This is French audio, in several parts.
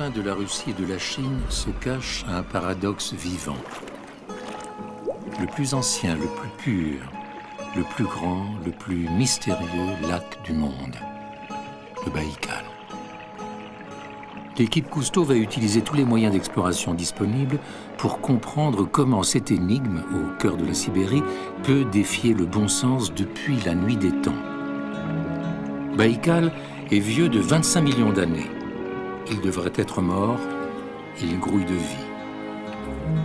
de la Russie et de la Chine se cache un paradoxe vivant. Le plus ancien, le plus pur, le plus grand, le plus mystérieux lac du monde, le Baïkal. L'équipe Cousteau va utiliser tous les moyens d'exploration disponibles pour comprendre comment cette énigme, au cœur de la Sibérie, peut défier le bon sens depuis la nuit des temps. Baïkal est vieux de 25 millions d'années. Il devrait être mort, il grouille de vie.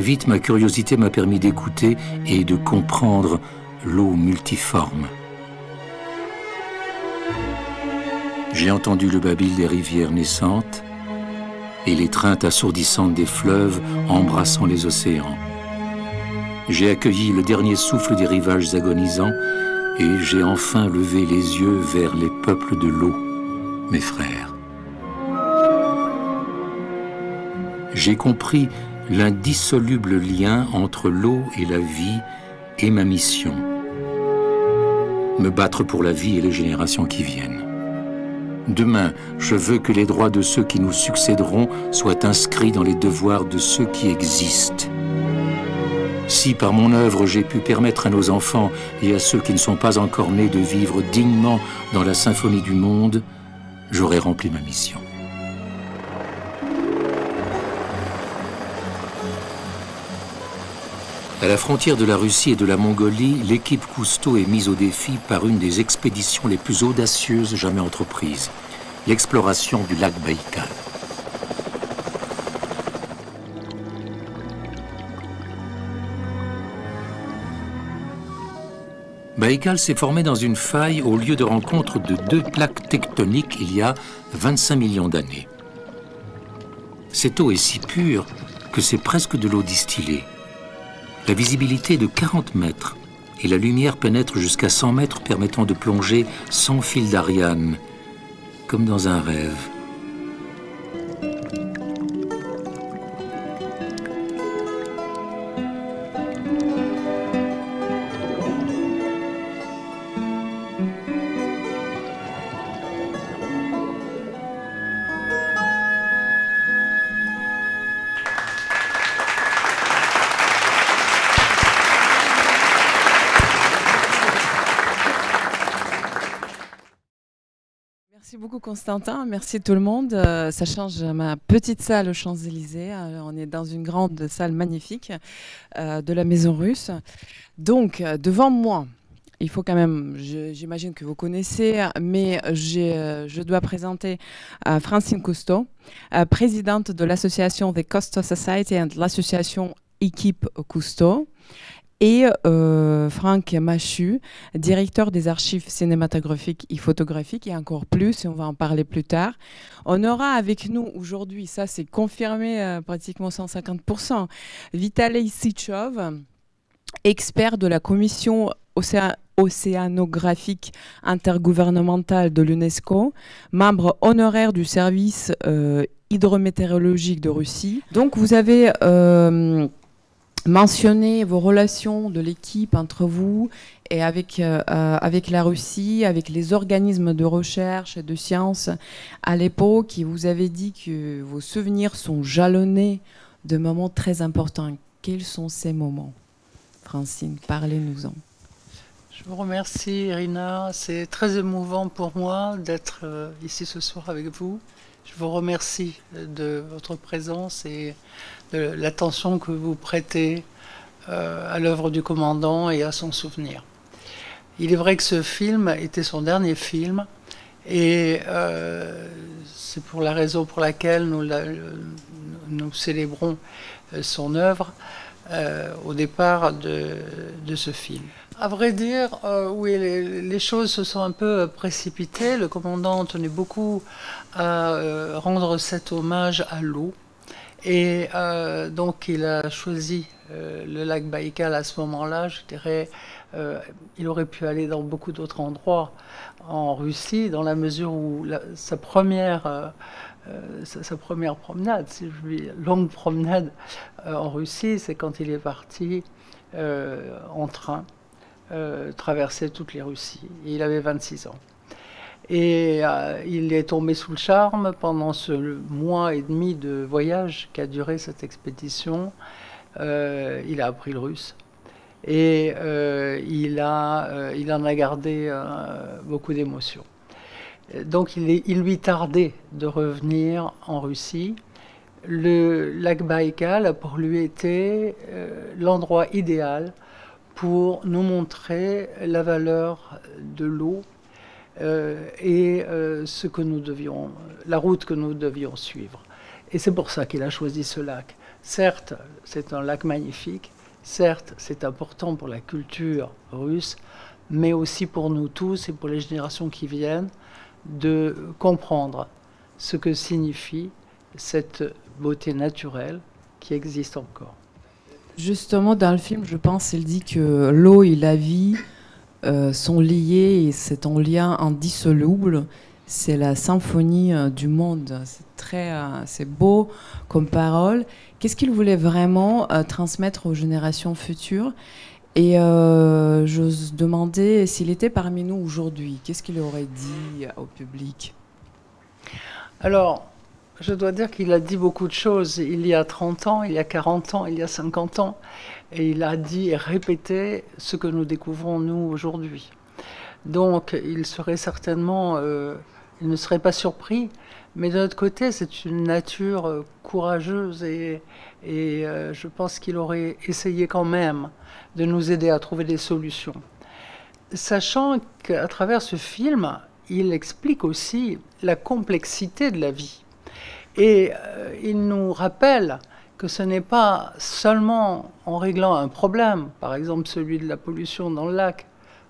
Vite, ma curiosité m'a permis d'écouter et de comprendre l'eau multiforme. J'ai entendu le babil des rivières naissantes et l'étreinte assourdissante des fleuves embrassant les océans. J'ai accueilli le dernier souffle des rivages agonisants et j'ai enfin levé les yeux vers les peuples de l'eau, mes frères. J'ai compris l'indissoluble lien entre l'eau et la vie est ma mission. Me battre pour la vie et les générations qui viennent. Demain, je veux que les droits de ceux qui nous succéderont soient inscrits dans les devoirs de ceux qui existent. Si par mon œuvre j'ai pu permettre à nos enfants et à ceux qui ne sont pas encore nés de vivre dignement dans la symphonie du monde, j'aurai rempli ma mission. À la frontière de la Russie et de la Mongolie, l'équipe Cousteau est mise au défi par une des expéditions les plus audacieuses jamais entreprises, l'exploration du lac Baïkal. Baïkal s'est formé dans une faille au lieu de rencontre de deux plaques tectoniques il y a 25 millions d'années. Cette eau est si pure que c'est presque de l'eau distillée. La visibilité est de 40 mètres et la lumière pénètre jusqu'à 100 mètres permettant de plonger sans fil d'Ariane, comme dans un rêve. Constantin, merci tout le monde. Euh, ça change ma petite salle aux Champs-Élysées. Euh, on est dans une grande salle magnifique euh, de la Maison Russe. Donc, devant moi, il faut quand même, j'imagine que vous connaissez, mais je dois présenter Francine Cousteau, présidente de l'association The Cousteau Society et l'association Équipe Cousteau et euh, Franck Machu, directeur des archives cinématographiques et photographiques, et encore plus, et on va en parler plus tard. On aura avec nous aujourd'hui, ça c'est confirmé euh, pratiquement 150%, Vitaly Sichov, expert de la commission océanographique intergouvernementale de l'UNESCO, membre honoraire du service euh, hydrométéorologique de Russie. Donc vous avez mentionner vos relations de l'équipe entre vous et avec, euh, euh, avec la Russie, avec les organismes de recherche et de sciences à l'époque, qui vous avez dit que vos souvenirs sont jalonnés de moments très importants. Quels sont ces moments? Francine, parlez-nous-en. Je vous remercie, Irina. C'est très émouvant pour moi d'être euh, ici ce soir avec vous. Je vous remercie de votre présence et de l'attention que vous prêtez euh, à l'œuvre du commandant et à son souvenir. Il est vrai que ce film était son dernier film Et c'est pour la raison pour laquelle nous, nous célébrons son œuvre au départ de, ce film. À vrai dire, oui, les, choses se sont un peu précipitées. Le commandant tenait beaucoup à rendre cet hommage à l'eau. Et euh, donc il a choisi euh, le lac Baïkal à ce moment-là. Je dirais, euh, il aurait pu aller dans beaucoup d'autres endroits en Russie, dans la mesure où sa première sa, première promenade, si je dis longue promenade en Russie, c'est quand il est parti en train traverser toutes les Russies. il avait 26 ans. Et euh, il est tombé sous le charme pendant ce mois et demi de voyage qu'a duré cette expédition. Euh, il a appris le russe. Et euh, il, en a gardé beaucoup d'émotions. Donc il, il, lui tardait de revenir en Russie. Le lac Baïkal a pour lui été l'endroit idéal pour nous montrer la valeur de l'eau et euh, ce que nous devions, la route que nous devions suivre. Et c'est pour ça qu'il a choisi ce lac. Certes, c'est un lac magnifique, certes, c'est important pour la culture russe, mais aussi pour nous tous et pour les générations qui viennent de comprendre ce que signifie cette beauté naturelle qui existe encore. Justement, dans le film, je pense, il dit que l'eau et la vie euh, sont liés et c'est un lien indissoluble. C'est la symphonie euh, du monde. C'est très, euh, c'est beau comme parole. Qu'est-ce qu'il voulait vraiment transmettre aux générations futures? Et j'ose demander s'il était parmi nous aujourd'hui. Qu'est-ce qu'il aurait dit au public? Alors, je dois dire qu'il a dit beaucoup de choses. Il y a 30 ans, il y a 40 ans, il y a 50 ans. Et il a dit et répété ce que nous découvrons nous aujourd'hui. Donc il serait certainement, euh, il ne serait pas surpris, mais de notre côté c'est une nature euh, courageuse et, euh, je pense qu'il aurait essayé quand même de nous aider à trouver des solutions. Sachant qu'à travers ce film, il explique aussi la complexité de la vie. Et il nous rappelle que ce n'est pas seulement en réglant un problème, par exemple celui de la pollution dans le lac,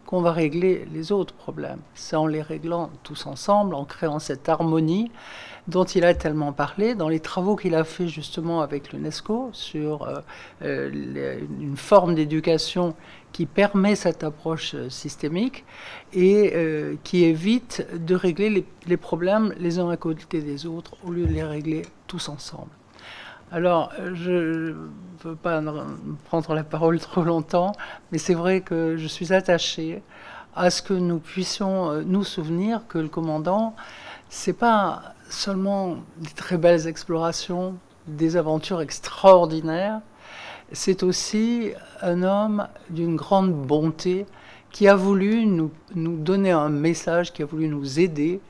qu'on va régler les autres problèmes. C'est en les réglant tous ensemble, en créant cette harmonie dont il a tellement parlé dans les travaux qu'il a fait justement avec l'UNESCO sur euh, euh, une forme d'éducation qui permet cette approche euh, systémique et qui évite de régler les, les problèmes les uns à côté des autres au lieu de les régler tous ensemble. Alors, je ne veux pas prendre la parole trop longtemps, mais c'est vrai que je suis attachée à ce que nous puissions euh, nous souvenir que le commandant, c'est pas seulement des très belles explorations, des aventures extraordinaires, c'est aussi un homme d'une grande bonté qui a voulu nous, donner un message, qui a voulu nous aider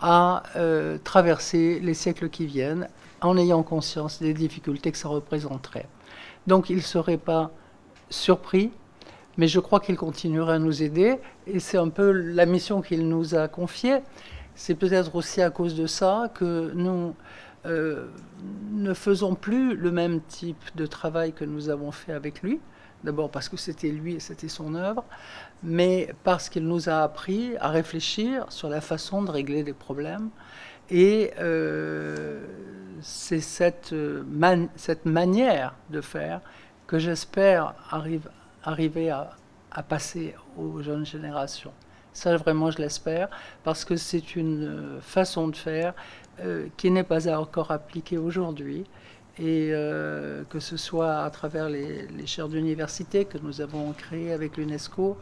à euh, traverser les siècles qui viennent en ayant conscience des difficultés que ça représenterait. Donc il ne serait pas surpris, mais je crois qu'il continuera à nous aider, et c'est un peu la mission qu'il nous a confiée. C'est peut-être aussi à cause de ça que nous euh, ne faisons plus le même type de travail que nous avons fait avec lui. D'abord parce que c'était lui et c'était son œuvre, mais parce qu'il nous a appris à réfléchir sur la façon de régler des problèmes. Et euh, c'est cette, euh, cette manière de faire que j'espère arriver à, passer aux jeunes générations. Ça, vraiment, je l'espère, parce que c'est une euh, façon de faire qui n'est pas encore appliquée aujourd'hui. Et que ce soit à travers les, les chaires d'université que nous avons créées avec l'UNESCO,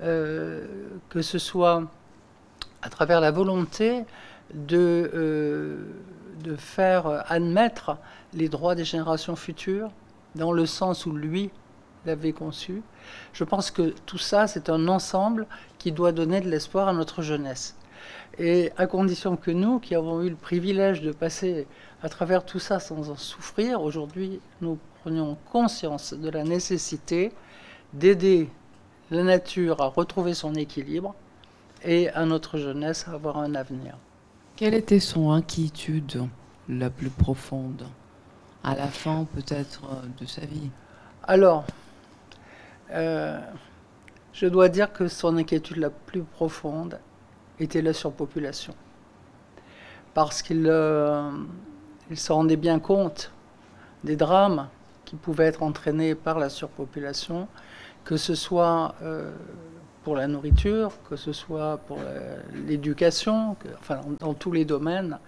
que ce soit à travers la volonté de de faire admettre les droits des générations futures dans le sens où lui l'avait conçu. Je pense que tout ça, c'est un ensemble qui doit donner de l'espoir à notre jeunesse. Et à condition que nous, qui avons eu le privilège de passer à travers tout ça sans en souffrir, aujourd'hui, nous prenions conscience de la nécessité d'aider la nature à retrouver son équilibre et à notre jeunesse à avoir un avenir. Quelle était son inquiétude la plus profonde à la fin peut-être de sa vie? Alors, euh, je dois dire que son inquiétude la plus profonde était la surpopulation. Parce qu'il euh, se rendait bien compte des drames qui pouvaient être entraînés par la surpopulation, que ce soit euh, pour la nourriture, que ce soit pour l'éducation, enfin dans, tous les domaines.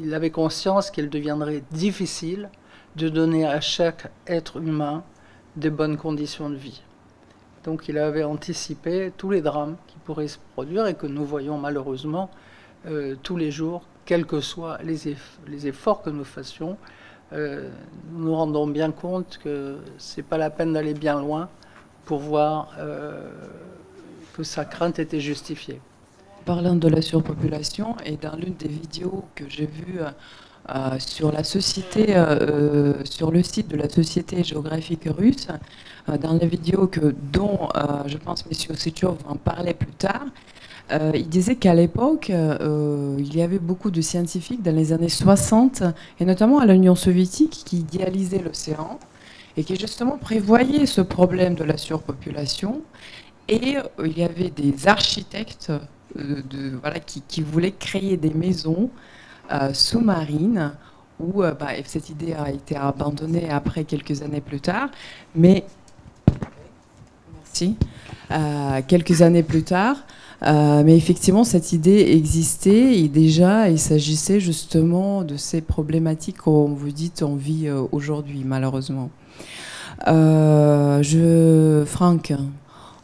il avait conscience qu'il deviendrait difficile de donner à chaque être humain des bonnes conditions de vie. Donc il avait anticipé tous les drames qui pourraient se produire et que nous voyons malheureusement euh, tous les jours, quels que soient les, les efforts que nous fassions. Euh, nous nous rendons bien compte que ce n'est pas la peine d'aller bien loin pour voir euh, que sa crainte était justifiée. Parlant de la surpopulation, et dans l'une des vidéos que j'ai vues euh, sur la société, euh, sur le site de la Société géographique russe, dans la vidéo que, dont je pense M. Sitchov en parlait plus tard, il disait qu'à l'époque, il y avait beaucoup de scientifiques dans les années 60, et notamment à l'Union soviétique, qui idéalisaient l'océan et qui justement prévoyaient ce problème de la surpopulation. Et il y avait des architectes voilà, qui, voulaient créer des maisons euh, sous-marine où euh, bah, cette idée a été abandonnée après quelques années plus tard, mais merci, euh, quelques années plus tard. mais effectivement, cette idée existait et déjà, il s'agissait justement de ces problématiques qu'on vous dit on vit aujourd'hui, malheureusement. Je, Franck,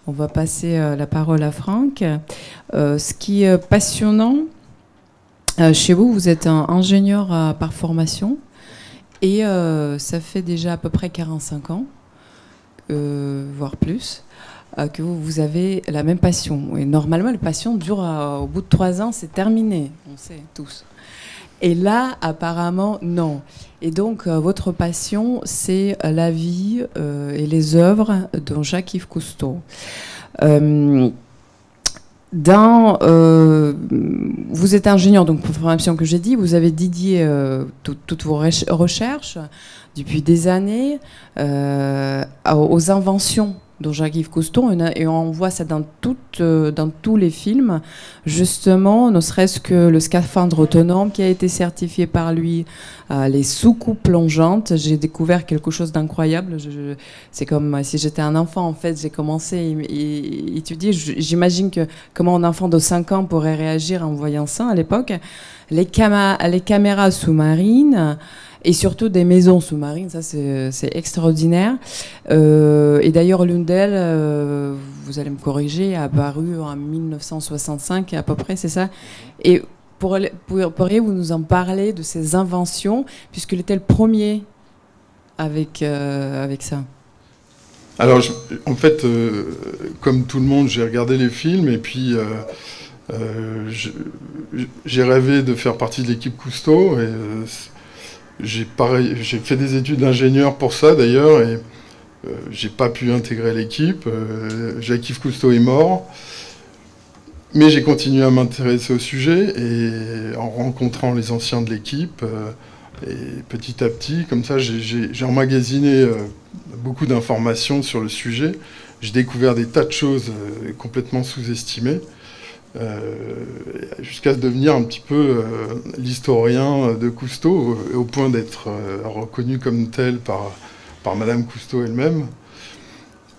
on va passer la parole à Franck. ce qui est passionnant, euh, chez vous, vous êtes un ingénieur par formation et euh, ça fait déjà à peu près 45 ans, euh, voire plus, que vous, avez la même passion. Et normalement, la passion dure au bout de trois ans, c'est terminé, on sait tous. Et là, apparemment, non. Et donc, votre passion, c'est la vie et les œuvres de Jacques-Yves Cousteau. Dans, euh, vous êtes ingénieur, donc pour formation que j'ai dit, vous avez dédié euh, toutes vos recherches depuis des années euh, aux inventions dont Jacques-Yves Cousteau, et on voit ça dans, euh, dans tous les films, justement, ne serait-ce que le scaphandre autonome qui a été certifié par lui, euh, les soucoupes plongeantes, j'ai découvert quelque chose d'incroyable. C'est comme si j'étais un enfant, en fait, j'ai commencé à étudier. J'imagine que comment un enfant de 5 ans pourrait réagir en voyant ça à l'époque. Les, les caméras sous-marines, et surtout des maisons sous-marines, ça c'est extraordinaire. Euh, et d'ailleurs, l'une d'elles, euh, vous allez me corriger, a apparu en 1965 à peu près, c'est ça? Et pourriez-vous nous en parler de ces inventions, puisqu'il était le premier avec, euh, avec ça. Alors, en fait, comme tout le monde, j'ai regardé les films et puis j'ai rêvé de faire partie de l'équipe Cousteau. Et j'ai j'ai fait des études d'ingénieur pour ça d'ailleurs, et euh, j'ai pas pu intégrer l'équipe. Euh, Jacques-Yves Cousteau est mort. Mais j'ai continué à m'intéresser au sujet et en rencontrant les anciens de l'équipe, euh, et petit à petit, comme ça, j'ai emmagasiné beaucoup d'informations sur le sujet. J'ai découvert des tas de choses complètement sous-estimées. Euh, jusqu'à devenir un petit peu euh, l'historien de Cousteau, au point d'être euh, reconnu comme tel par, par Madame Cousteau elle-même.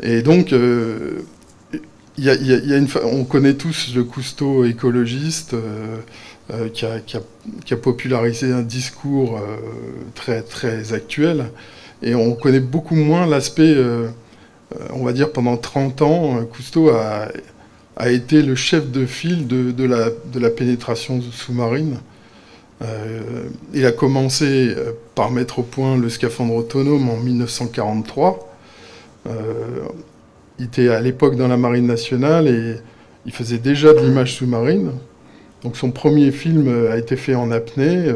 Et donc, y a, une, on connaît tous le Cousteau écologiste qui, a, qui, a, popularisé un discours très, très actuel. Et on connaît beaucoup moins l'aspect, on va dire pendant 30 ans, Cousteau a a été le chef de file de, la, de la, pénétration sous-marine. Euh, il a commencé euh, par mettre au point le scaphandre autonome en 1943. Euh, il était à l'époque dans la marine nationale et il faisait déjà de l'image sous-marine. Donc son premier film a été fait en apnée.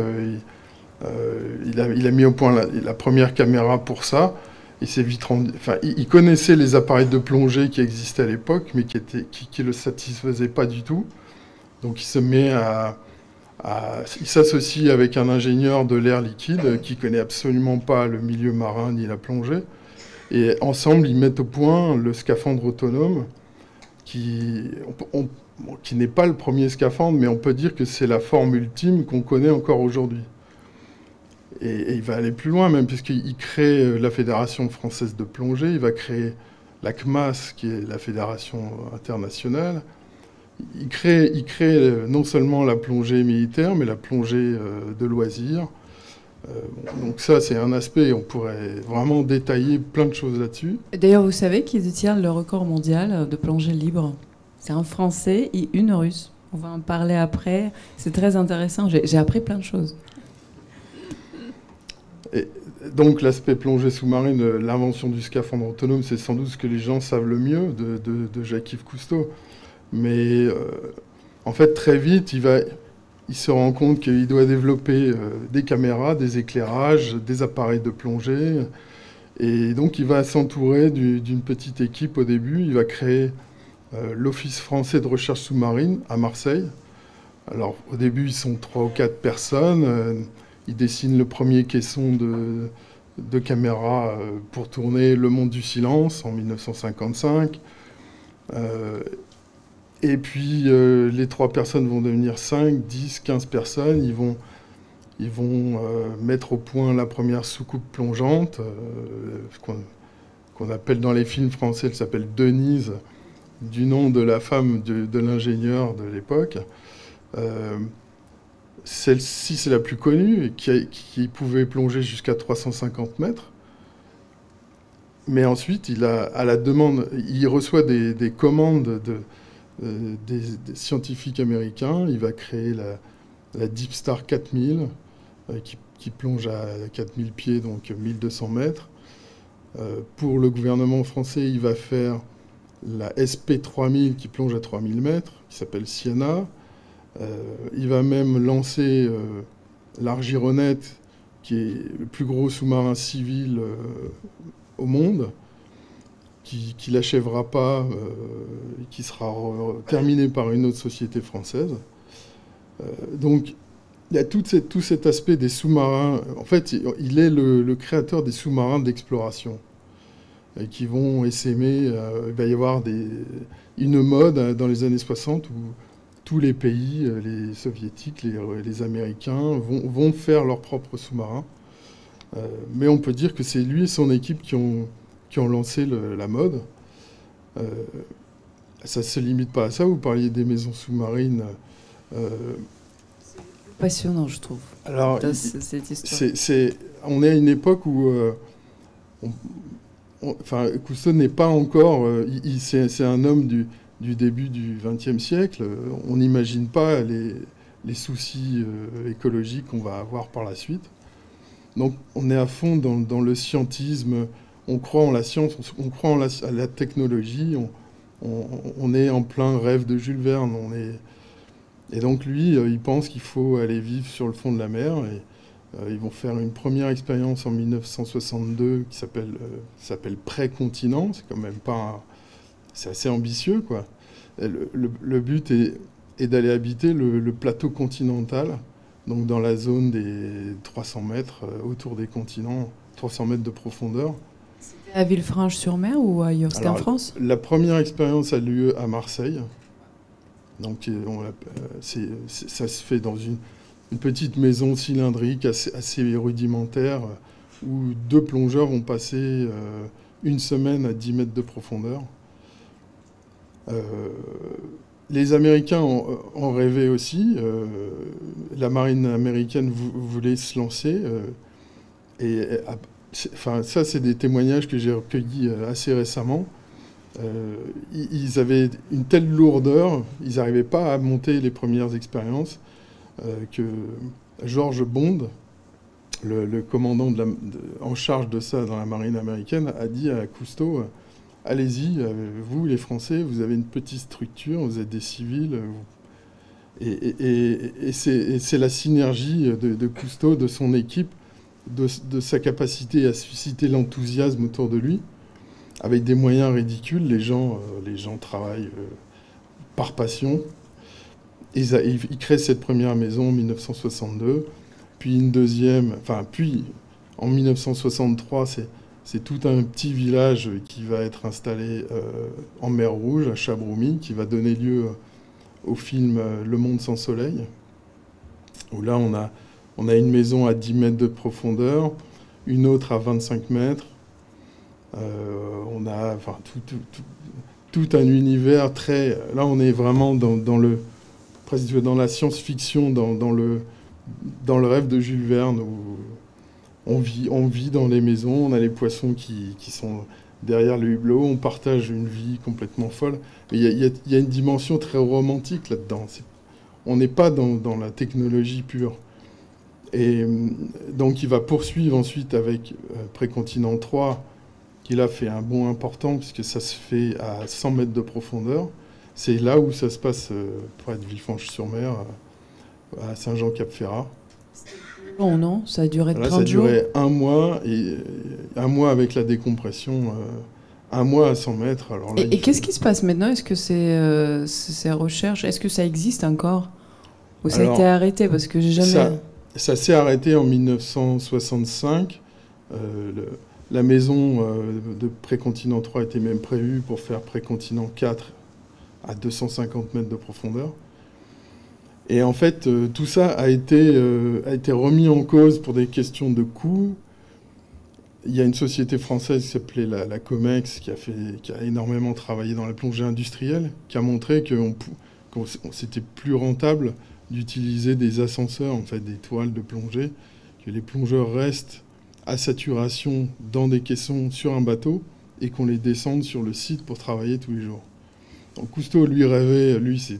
il, a, mis au point la, première caméra pour ça. Il connaissait les appareils de plongée qui existaient à l'époque, mais qui ne le satisfaisaient pas du tout. Donc il se met à, il s'associe avec un ingénieur de l'air liquide qui connaît absolument pas le milieu marin ni la plongée. Et ensemble, ils mettent au point le scaphandre autonome, qui n'est pas le premier scaphandre, mais on peut dire que c'est la forme ultime qu'on connaît encore aujourd'hui. Et, il va aller plus loin même, puisqu'il crée euh, la Fédération française de plongée, il va créer la CMAS, qui est la Fédération internationale. Il crée, euh, non seulement la plongée militaire, mais la plongée euh, de loisirs. donc ça, c'est un aspect, on pourrait vraiment détailler plein de choses là-dessus. D'ailleurs, vous savez qui détient le record mondial de plongée libre C'est un Français et une Russe. On va en parler après. C'est très intéressant. J'ai appris plein de choses. Et donc l'aspect plongée sous-marine, l'invention du scaphandre autonome, c'est sans doute ce que les gens savent le mieux de, Jacques-Yves Cousteau. Mais euh, en fait, très vite, il, se rend compte qu'il doit développer euh, des caméras, des éclairages, des appareils de plongée. Et donc il va s'entourer d'une petite équipe au début. Il va créer euh, l'Office français de recherche sous-marine à Marseille. Alors au début, ils sont trois ou quatre personnes. Il dessine le premier caisson de, caméra euh, pour tourner Le Monde du Silence en 1955. Euh, et puis euh, les trois personnes vont devenir 5, 10, 15 personnes. Ils vont, mettre au point la première soucoupe plongeante, qu'on appelle dans les films français, elle s'appelle Denise, du nom de la femme de l'ingénieur de l'époque. Celle-ci, c'est la plus connue, qui, pouvait plonger jusqu'à 350 mètres. Mais ensuite, il a, à la demande, il reçoit des, commandes de, euh, des, scientifiques américains. Il va créer la, Deep Star 4000, euh, qui, plonge à 4000 pieds, donc 1200 mètres. Euh, pour le gouvernement français, il va faire la SP3000 qui plonge à 3000 mètres, qui s'appelle Siena. Euh, il va même lancer euh, l'Argironette, qui est le plus gros sous-marin civil euh, au monde, qui, qui l'achèvera pas, qui sera terminé par une autre société française. donc, il y a tout, cet aspect des sous-marins. En fait, il est le, créateur des sous-marins d'exploration qui vont essaimer. il va y avoir une mode dans les années 60 où tous les pays, euh, les soviétiques, les, les Américains, vont, vont, faire leurs propres sous-marins. Euh, mais on peut dire que c'est lui et son équipe qui ont, qui ont lancé la mode. Euh, ça ne se limite pas à ça. Vous parliez des maisons sous-marines. passionnant, je trouve. Alors, on est à une époque où, enfin, Cousteau n'est pas encore. c'est, un homme du, du début du XXe siècle, on n'imagine pas les, soucis euh, écologiques qu'on va avoir par la suite. Donc on est à fond dans, le scientisme, on croit en la science, on, croit en la, à la technologie, on, est en plein rêve de Jules Verne. On est... Et donc lui, euh, il pense qu'il faut aller vivre sur le fond de la mer. Et, euh, ils vont faire une première expérience en 1962 qui s'appelle s'appelle Pré-continent. C'est quand même pas c'est assez ambitieux, quoi. Le, but est, d'aller habiter le, plateau continental, donc dans la zone des 300 mètres euh, autour des continents, 300 mètres de profondeur. C'était à Villefranche-sur-Mer ou ailleurs C'était en France? La première expérience a lieu à Marseille. Donc euh, euh, ça se fait dans une, petite maison cylindrique assez, rudimentaire où deux plongeurs vont passer une semaine à 10 mètres de profondeur. Euh, les Américains ont, rêvé aussi. Euh, la marine américaine voulait se lancer. Euh, et enfin, ça, c'est des témoignages que j'ai recueillis assez récemment. ils avaient une telle lourdeur, ils n'arrivaient pas à monter les premières expériences, que George Bond, le, commandant en charge de ça dans la marine américaine, a dit à Cousteau allez-y, euh, vous les Français, vous avez une petite structure, vous êtes des civils. Et, c'est la synergie de, Cousteau, de son équipe, de, sa capacité à susciter l'enthousiasme autour de lui, avec des moyens ridicules. Les gens, euh, les gens travaillent euh, par passion. Ils, ils, créent cette première maison en 1962, puis une deuxième, enfin, puis en 1963, c'est tout un petit village qui va être installé euh, en mer Rouge, à Chabroumi, qui va donner lieu au film Le Monde sans soleil, où là on a on a une maison à 10 mètres de profondeur, une autre à 25 mètres. Euh, on a tout, un univers très... Là, on est vraiment dans, le, presque dans la science-fiction, dans, le, dans le rêve de Jules Verne, on vit, on vit dans les maisons, on a les poissons qui, sont derrière le hublot, on partage une vie complètement folle. Il y, a, une dimension très romantique là-dedans. On n'est pas dans la technologie pure. Et euh, donc il va poursuivre ensuite avec euh, Précontinent 3, qui a fait un bond important, puisque ça se fait à 100 mètres de profondeur. C'est là où ça se passe euh, près de Villefranche-sur-Mer, à Saint-Jean-Cap-Ferrat. Non? Ça a duré 30 Ça a duré un mois, et un mois avec la décompression, un mois à 100 mètres. Alors et, qu'est-ce qui se passe maintenant? Est-ce que c'est ces recherches, est-ce que ça existe encore? Ou ça a été arrêté? Parce que j'ai jamais... Ça s'est arrêté en 1965. Euh, la maison euh, de Précontinent 3 était même prévue pour faire Précontinent 4 à 250 mètres de profondeur. Et en fait, euh, tout ça a été, a été remis en cause pour des questions de coûts. Il y a une société française qui s'appelait la, COMEX qui a, fait, qui a énormément travaillé dans la plongée industrielle, qui a montré que c'était plus rentable d'utiliser des ascenseurs, en fait, des toiles de plongée, que les plongeurs restent à saturation dans des caissons sur un bateau et qu'on les descende sur le site pour travailler tous les jours. Donc Cousteau, lui, rêvait, lui,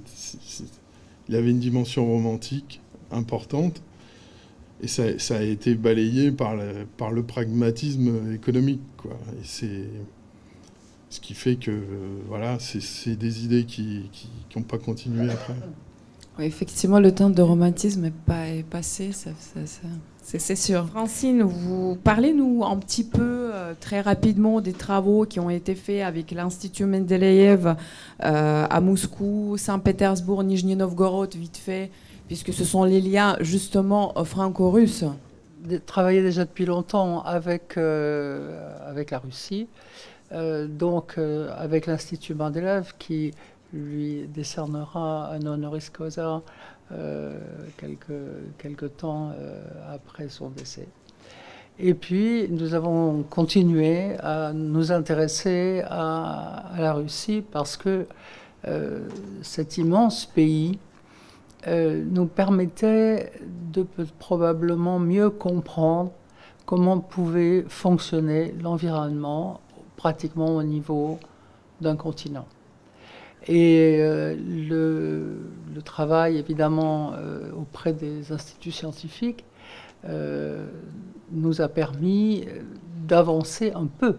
il avait une dimension romantique importante, et ça, a été balayé par le, pragmatisme économique. Ce qui fait que, euh, voilà, c'est des idées qui n'ont pas continué après effectivement, le temps de romantisme est, pas, est passé, c'est sûr. Francine, vous parlez-nous un petit peu, euh, très rapidement, des travaux qui ont été faits avec l'Institut Mendeleïev euh, à Moscou, Saint-Pétersbourg, Nijni Novgorod, vite fait, puisque ce sont les liens justement franco-russes. Travailler déjà depuis longtemps avec, euh, avec la Russie, donc avec l'Institut Mendeleïev qui lui décernera un honoris causa euh, quelques, quelques, temps euh, après son décès. Et puis, nous avons continué à nous intéresser à, la Russie parce que euh, cet immense pays nous permettait de probablement mieux comprendre comment pouvait fonctionner l'environnement pratiquement au niveau d'un continent. Et euh, le, travail, évidemment, euh, auprès des instituts scientifiques euh, nous a permis d'avancer un peu.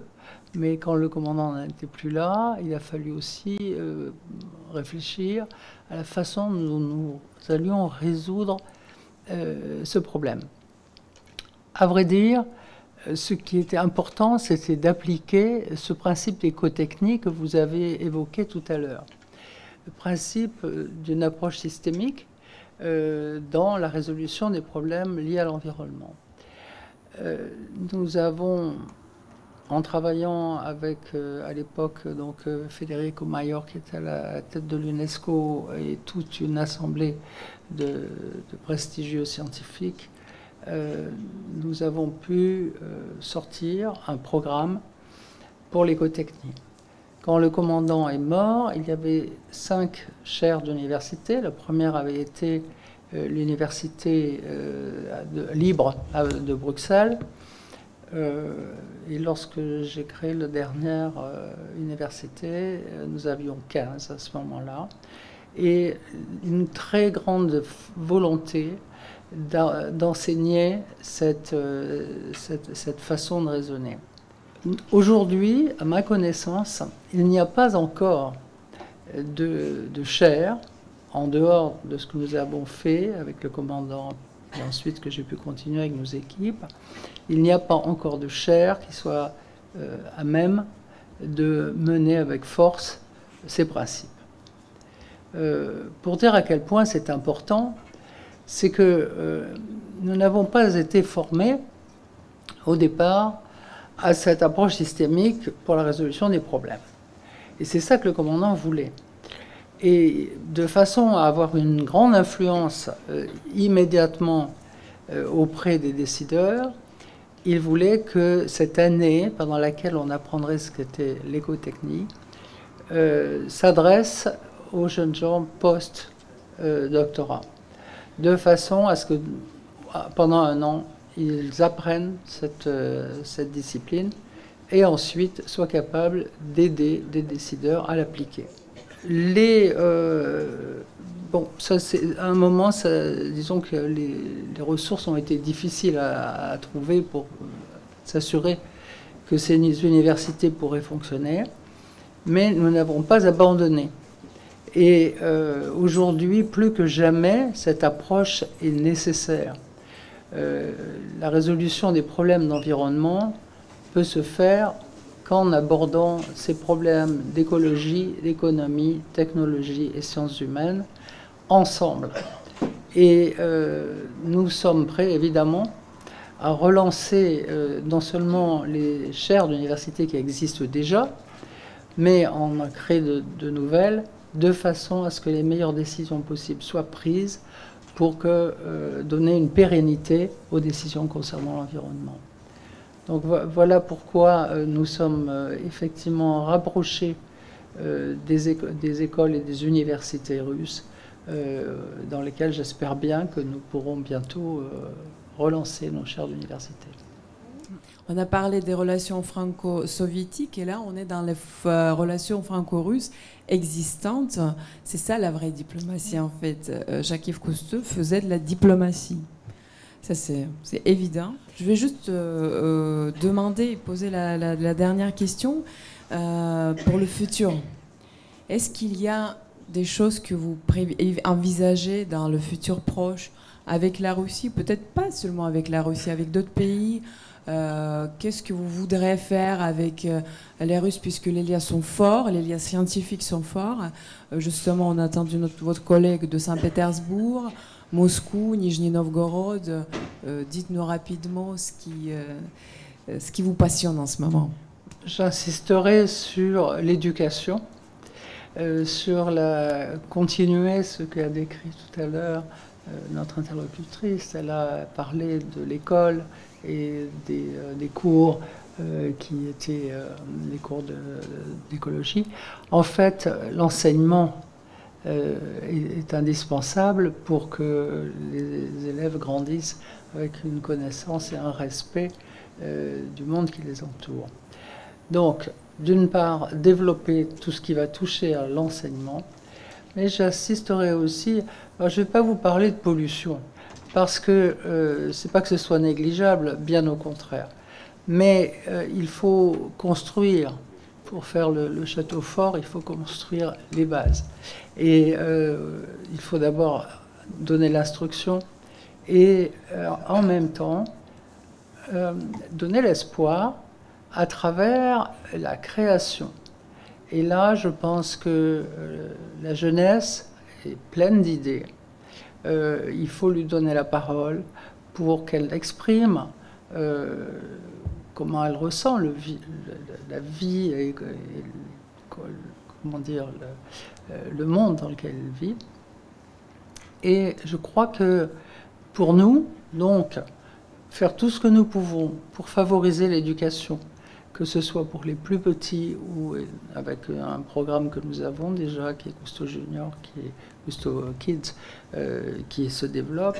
Mais quand le commandant n'était plus là, il a fallu aussi réfléchir à la façon dont nous allions résoudre ce problème. À vrai dire, ce qui était important, c'était d'appliquer ce principe d'éco-technique que vous avez évoqué tout à l'heure. Le principe euh, d'une approche systémique euh, dans la résolution des problèmes liés à l'environnement. Euh, nous avons, en travaillant avec, à l'époque, donc Federico Mayor, qui était à la tête de l'UNESCO, et toute une assemblée de prestigieux scientifiques, euh, nous avons pu euh, sortir un programme pour l'écotechnie. Quand le commandant est mort, il y avait cinq chaires d'université. La première avait été euh, l'université libre de Bruxelles. et lorsque j'ai créé la dernière université, nous avions 15 à ce moment-là. Et une très grande volonté d'enseigner euh, cette, cette, façon de raisonner. Aujourd'hui, à ma connaissance, il n'y a pas encore de, de chair, en dehors de ce que nous avons fait avec le commandant et ensuite que j'ai pu continuer avec nos équipes, il n'y a pas encore de chair qui soit à même de mener avec force ces principes. Pour dire à quel point c'est important, c'est que nous n'avons pas été formés au départ à cette approche systémique pour la résolution des problèmes. Et c'est ça que le commandant voulait. Et de façon à avoir une grande influence euh, immédiatement euh, auprès des décideurs, il voulait que cette année, pendant laquelle on apprendrait ce qu'était l'écotechnie, euh, s'adresse aux jeunes gens post-doctorat, de façon à ce que pendant un an, ils apprennent cette, euh, discipline et ensuite soient capables d'aider des décideurs à l'appliquer. Les, euh, bon, ça c'est un moment, disons que les, ressources ont été difficiles à, trouver pour s'assurer que ces universités pourraient fonctionner, mais nous n'avons pas abandonné. Et euh, aujourd'hui, plus que jamais, cette approche est nécessaire. Euh, la résolution des problèmes d'environnement peut se faire qu'en abordant ces problèmes d'écologie, d'économie, technologie et sciences humaines ensemble. Et euh, nous sommes prêts, évidemment, à relancer non seulement les chaires d'université qui existent déjà, mais en créer de nouvelles, de façon à ce que les meilleures décisions possibles soient prises pour euh, donner une pérennité aux décisions concernant l'environnement. Donc voilà pourquoi euh, nous sommes euh, effectivement rapprochés des, des, écoles et des universités russes, dans lesquelles j'espère bien que nous pourrons bientôt relancer nos chaires d'université. On a parlé des relations franco-soviétiques et là on est dans les relations franco-russes existantes. C'est ça la vraie diplomatie en fait. Euh, Jacques-Yves Cousteau faisait de la diplomatie. Ça c'est évident. Je vais juste euh, demander et poser la, dernière question pour le futur. Est-ce qu'il y a des choses que vous envisagez dans le futur proche avec la Russie, peut-être pas seulement avec la Russie, avec d'autres pays euh, qu'est-ce que vous voudrez faire avec euh, les Russes, puisque les liens sont forts, les liens scientifiques sont forts. Euh, justement, on a entendu votre collègue de Saint-Pétersbourg, Moscou, Nijni Novgorod. Dites-nous rapidement ce qui, ce qui vous passionne en ce moment. J'insisterai sur l'éducation, sur la continuer ce qu'a décrit tout à l'heure notre interlocutrice. Elle a parlé de l'école et des, euh, cours euh, qui étaient euh, les cours d'écologie. En fait, l'enseignement est, indispensable pour que les élèves grandissent avec une connaissance et un respect du monde qui les entoure. Donc, d'une part, développer tout ce qui va toucher à l'enseignement, mais j'assisterai aussi, je ne vais pas vous parler de pollution, parce que euh, c'est pas que ce soit négligeable, bien au contraire. Mais euh, il faut construire, pour faire le, château fort, il faut construire les bases. Et euh, il faut d'abord donner l'instruction et en même temps donner l'espoir à travers la création. Et là, je pense que la jeunesse est pleine d'idées. Euh, il faut lui donner la parole pour qu'elle exprime euh, comment elle ressent la vie et, comment dire, le, euh, le, monde dans lequel elle vit. Et je crois que pour nous, donc, faire tout ce que nous pouvons pour favoriser l'éducation, que ce soit pour les plus petits ou avec un programme que nous avons déjà, qui est Cousteau Junior, qui est Cousteau Kids, euh, qui se développe.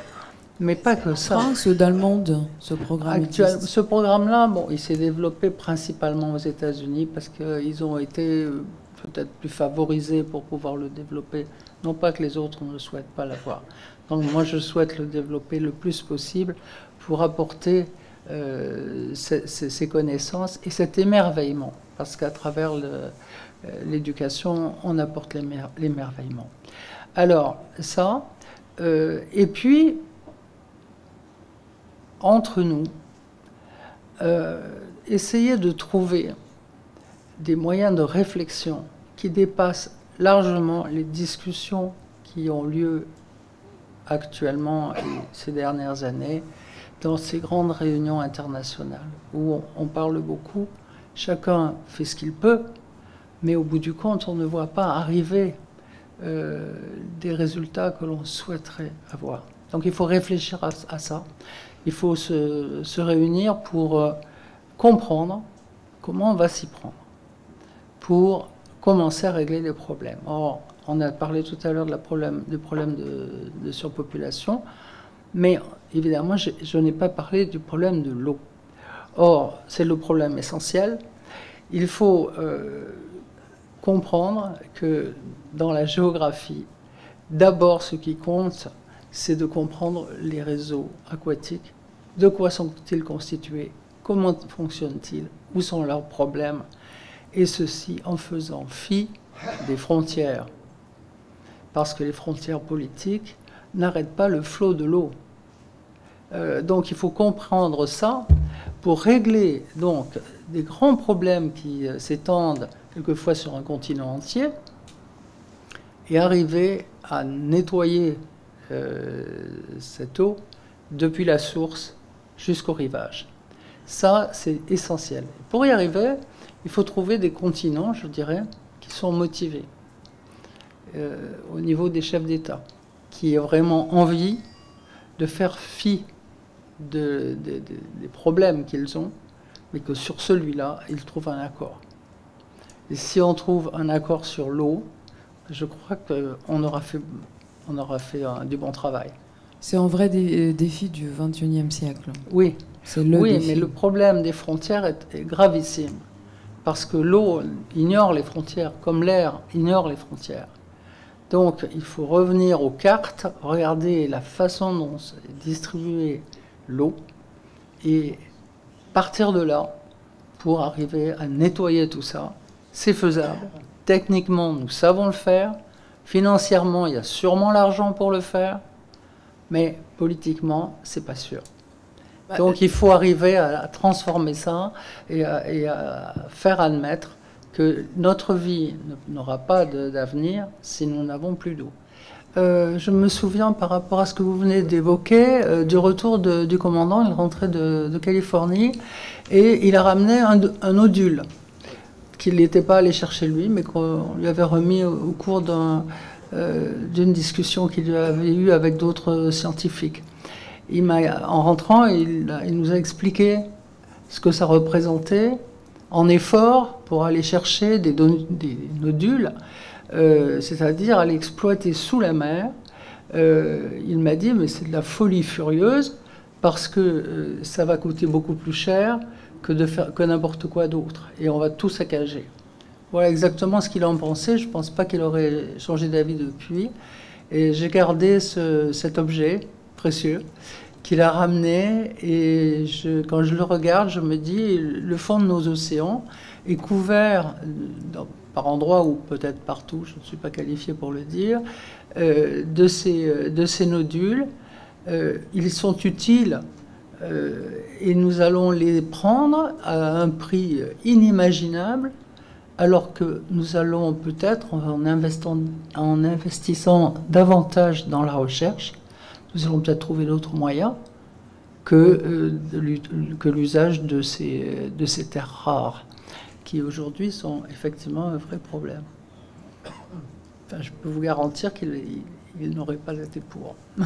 Mais pas que ça. France ou dans le monde, ce programme Actuel, Ce programme-là, bon, il s'est développé principalement aux États-Unis parce qu'ils ont été euh, peut-être plus favorisés pour pouvoir le développer. Non pas que les autres ne souhaitent pas l'avoir. Donc moi, je souhaite le développer le plus possible pour apporter euh, ces, connaissances et cet émerveillement. Parce qu'à travers l'éducation, on apporte l'émerveillement. Alors, ça, euh, et puis, entre nous, essayer de trouver des moyens de réflexion qui dépassent largement les discussions qui ont lieu actuellement et ces dernières années dans ces grandes réunions internationales où on, parle beaucoup, chacun fait ce qu'il peut, mais au bout du compte, on ne voit pas arriver euh, des résultats que l'on souhaiterait avoir. Donc il faut réfléchir à, ça. Il faut se, réunir pour euh, comprendre comment on va s'y prendre, pour commencer à régler les problèmes. Or, on a parlé tout à l'heure du problème de, surpopulation, mais évidemment, je, n'ai pas parlé du problème de l'eau. Or, c'est le problème essentiel. Il faut euh, comprendre que dans la géographie, d'abord, ce qui compte, c'est de comprendre les réseaux aquatiques. De quoi sont-ils constitués? Comment fonctionnent-ils? Où sont leurs problèmes? Et ceci en faisant fi des frontières. Parce que les frontières politiques n'arrêtent pas le flot de l'eau. Euh, donc il faut comprendre ça pour régler donc des grands problèmes qui euh, s'étendent quelquefois sur un continent entier et arriver à nettoyer euh, cette eau depuis la source jusqu'au rivage. Ça, c'est essentiel. Pour y arriver, il faut trouver des continents, je dirais, qui sont motivés au niveau des chefs d'État, qui ont vraiment envie de faire fi des problèmes qu'ils ont, mais que sur celui-là, ils trouvent un accord. Et si on trouve un accord sur l'eau, je crois qu'on aura fait, on aura fait du bon travail. C'est un vrai euh, défi du XXIe siècle. Oui, oui, mais le problème des frontières est, gravissime. Parce que l'eau ignore les frontières, comme l'air ignore les frontières. Donc il faut revenir aux cartes, regarder la façon dont est distribuée l'eau et partir de là pour arriver à nettoyer tout ça. C'est faisable. Techniquement, nous savons le faire. Financièrement, il y a sûrement l'argent pour le faire. Mais politiquement, c'est pas sûr. Bah, Donc il faut arriver à, transformer ça et à, faire admettre que notre vie n'aura pas d'avenir si nous n'avons plus d'eau. Euh, je me souviens par rapport à ce que vous venez d'évoquer euh, du retour du commandant, il rentrait de, Californie et il a ramené un, un odule qu'il n'était pas allé chercher lui, mais qu'on lui avait remis au, cours euh, d'une discussion qu'il avait eue avec d'autres scientifiques. En rentrant, il, nous a expliqué ce que ça représentait en effort pour aller chercher des, nodules, euh, c'est-à-dire aller exploiter sous la mer. Euh, il m'a dit, mais c'est de la folie furieuse parce que euh, ça va coûter beaucoup plus cher que, n'importe quoi d'autre. Et on va tout saccager. Voilà exactement ce qu'il en pensait. Je ne pense pas qu'il aurait changé d'avis depuis. Et j'ai gardé cet objet précieux qu'il a ramené. Et quand je le regarde, je me dis, le fond de nos océans est couvert, par endroits ou peut-être partout, je ne suis pas qualifié pour le dire, euh, de, ces, de ces nodules. Euh, ils sont utiles euh, et nous allons les prendre à un prix inimaginable alors que nous allons peut-être, en, investissant davantage dans la recherche, nous allons peut-être trouver d'autres moyens que, euh, l'usage de ces terres rares, aujourd'hui sont effectivement un vrai problème. Je peux vous garantir qu'il n'aurait pas été pour.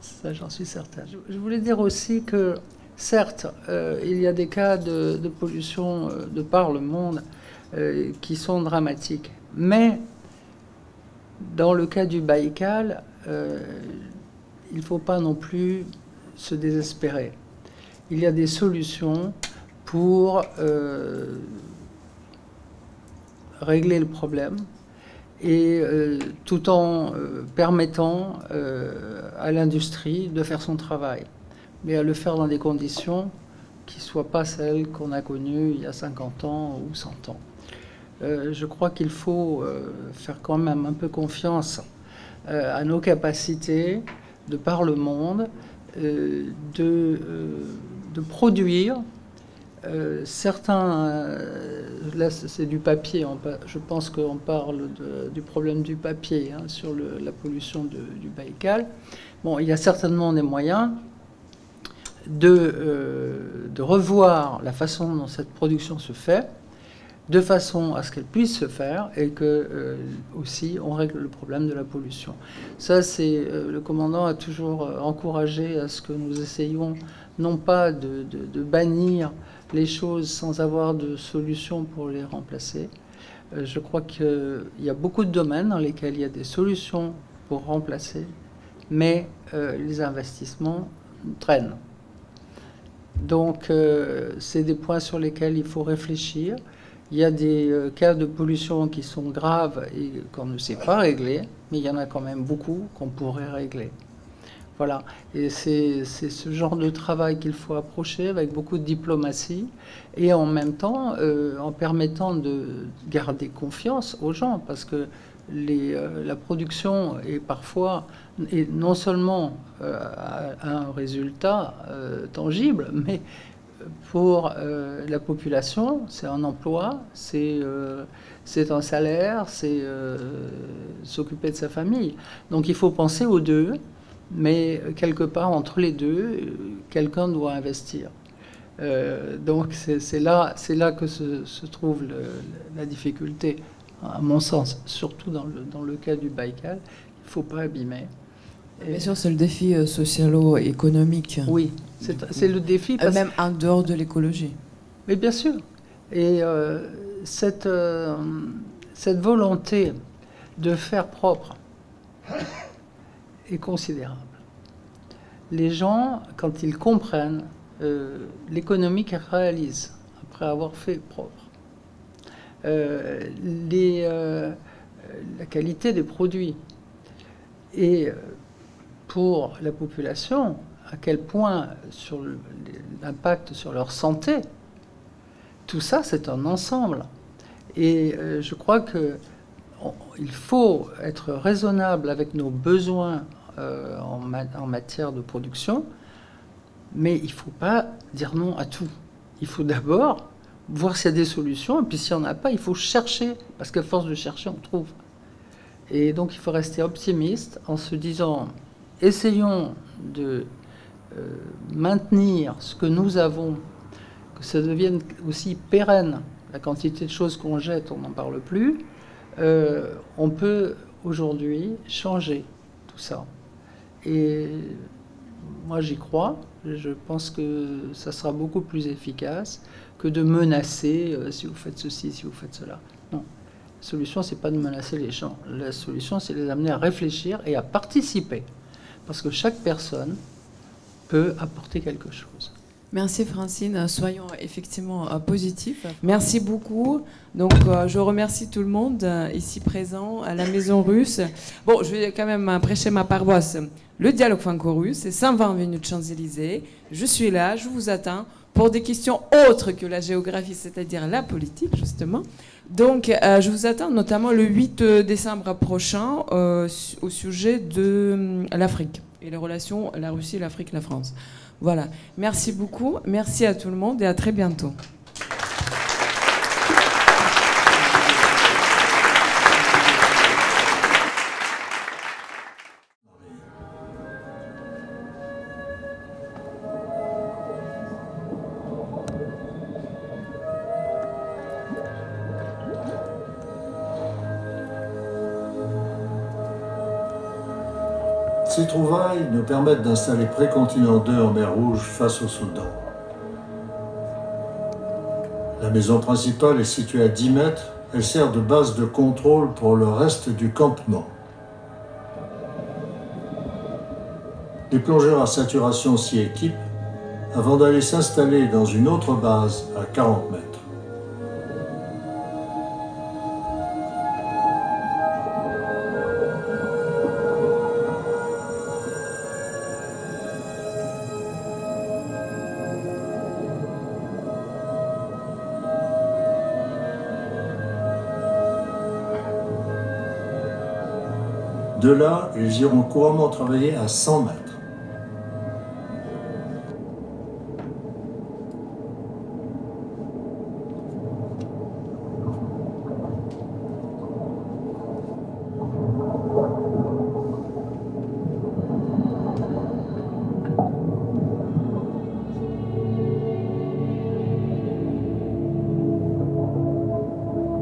Ça, j'en suis certain. Je, voulais dire aussi que, certes, euh, il y a des cas de, pollution euh, de par le monde qui sont dramatiques, mais dans le cas du Baïkal, il ne faut pas non plus se désespérer. Il y a des solutions pour euh, régler le problème et euh, tout en euh, permettant à l'industrie de faire son travail, mais à le faire dans des conditions qui ne soient pas celles qu'on a connues il y a 50 ans ou 100 ans. je crois qu'il faut faire quand même un peu confiance à nos capacités de par le monde de, de, produire certains, là c'est du papier, je pense qu'on parle du problème du papier hein, sur la pollution du Baïkal. Bon, il y a certainement des moyens de, de revoir la façon dont cette production se fait, de façon à ce qu'elle puisse se faire et que euh, aussi on règle le problème de la pollution. Ça, c'est euh, le commandant a toujours euh, encouragé à ce que nous essayions non pas de, bannir les choses sans avoir de solution pour les remplacer. je crois qu'il y a beaucoup de domaines dans lesquels il y a des solutions pour remplacer, mais les investissements traînent. Donc, c'est des points sur lesquels il faut réfléchir. Il y a des euh, cas de pollution qui sont graves et qu'on ne sait pas régler, mais il y en a quand même beaucoup qu'on pourrait régler. Voilà. Et c'est ce genre de travail qu'il faut approcher avec beaucoup de diplomatie et en même temps euh, en permettant de garder confiance aux gens parce que euh, la production est parfois non seulement un résultat tangible, mais pour euh, la population, c'est un emploi, c'est euh, un salaire, c'est euh, s'occuper de sa famille. Donc il faut penser aux deux, mais quelque part entre les deux, quelqu'un doit investir. donc c'est là, là que se, trouve la difficulté, à mon sens, surtout dans le, dans le cas du Baïkal. Il ne faut pas abîmer. Bien sûr, c'est le défi socio-économique. Oui, c'est le défi. Parce... Même en dehors de l'écologie. Mais bien sûr. Et euh, cette, euh, cette volonté de faire propre est considérable. Les gens, quand ils comprennent euh, l'économie qu'ils réalisent après avoir fait propre, les, la qualité des produits et pour la population, à quel point sur l'impact sur leur santé, tout ça c'est un ensemble. Et euh, je crois que il faut être raisonnable avec nos besoins euh, en, matière de production, mais il ne faut pas dire non à tout. Il faut d'abord voir s'il y a des solutions, et puis s'il n'y en a pas, il faut chercher, parce qu'à force de chercher, on trouve. Et donc il faut rester optimiste en se disant, essayons de euh, maintenir ce que nous avons, que ça devienne aussi pérenne, la quantité de choses qu'on jette, on n'en parle plus, euh, on peut aujourd'hui changer tout ça. Et moi j'y crois, je pense que ça sera beaucoup plus efficace que de menacer euh, si vous faites ceci, si vous faites cela. Non. La solution, c'est pas de menacer les gens. La solution, c'est de les amener à réfléchir et à participer. Parce que chaque personne peut apporter quelque chose. Merci Francine, soyons effectivement euh, positifs. Merci beaucoup. Donc euh, je remercie tout le monde euh, ici présent à la Maison Russe. Bon, je vais quand même prêcher ma paroisse. Le dialogue franco-russe, c'est 120 minutes de Champs-Élysées. Je suis là, je vous attends pour des questions autres que la géographie, c'est-à-dire la politique justement. Donc je vous attends notamment le 8 décembre prochain au sujet de l'Afrique et les relations la Russie, l'Afrique, la France. Voilà. Merci beaucoup. Merci à tout le monde et à très bientôt. Trouvailles nous permettent d'installer Précontinent 2 en mer Rouge face au Soudan. La maison principale est située à 10 mètres. Elle sert de base de contrôle pour le reste du campement. Les plongeurs à saturation s'y équipent avant d'aller s'installer dans une autre base à 40 mètres. De là, ils iront couramment travailler à 100 mètres.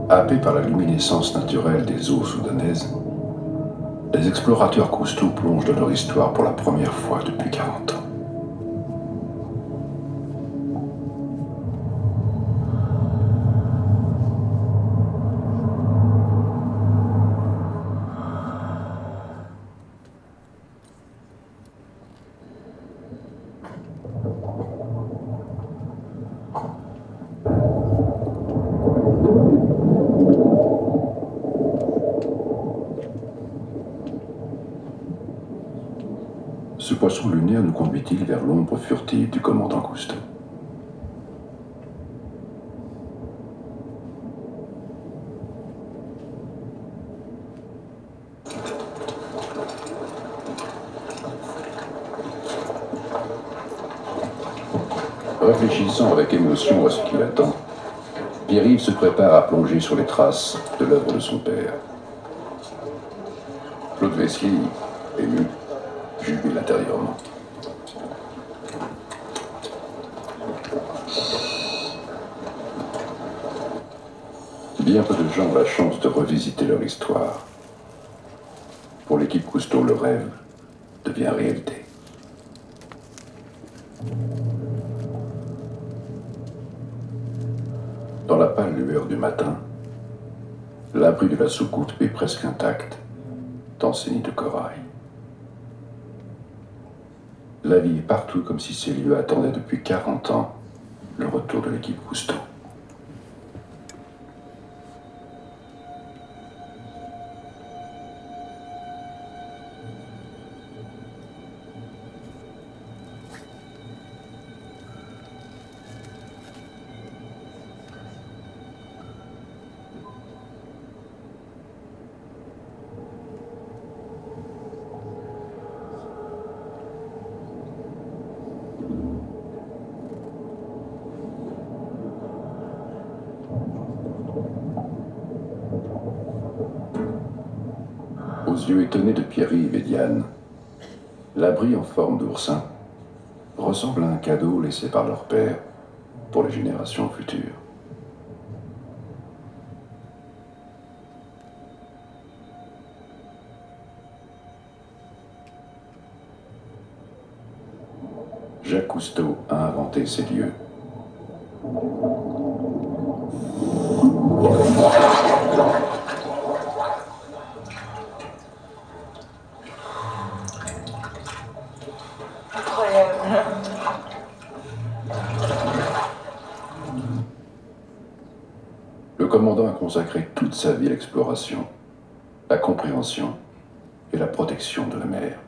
Happé par la luminescence naturelle des eaux soudanaises, explorateurs Cousteau plongent dans leur histoire pour la première fois depuis 40 ans. vers l'ombre furtive du commandant Cousteau. Réfléchissant émotion à ce qui l'attend, Pierre-Yves se prépare à plonger sur les traces de l'œuvre de son père. Claude Wesley, ému, jubile intérieurement. Bien peu de gens ont la chance de revisiter leur histoire. Pour l'équipe Cousteau, le rêve devient réalité. Dans la pâle lueur du matin, l'abri de la soucoupe est presque intact dans ces nids de corail. La vie est partout comme si ces lieux attendaient depuis 40 ans le retour de l'équipe Cousteau. L'abri en forme d'oursin ressemble à un cadeau laissé par leur père pour les générations futures. Jacques Cousteau a inventé ces lieux. Consacré toute sa vie à l'exploration, la compréhension et la protection de la mer.